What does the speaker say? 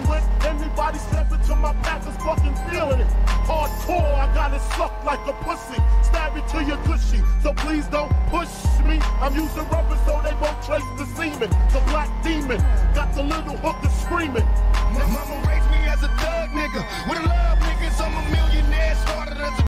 dealing with. Anybody stepping to my back is fucking feeling it. Hardcore, I got it sucked like a pussy. Stab it to your cushy, so please don't push me. I'm using rubber so they won't trace the semen. The black demon got the little hooker screaming. My mama raised me as a thug nigga with a love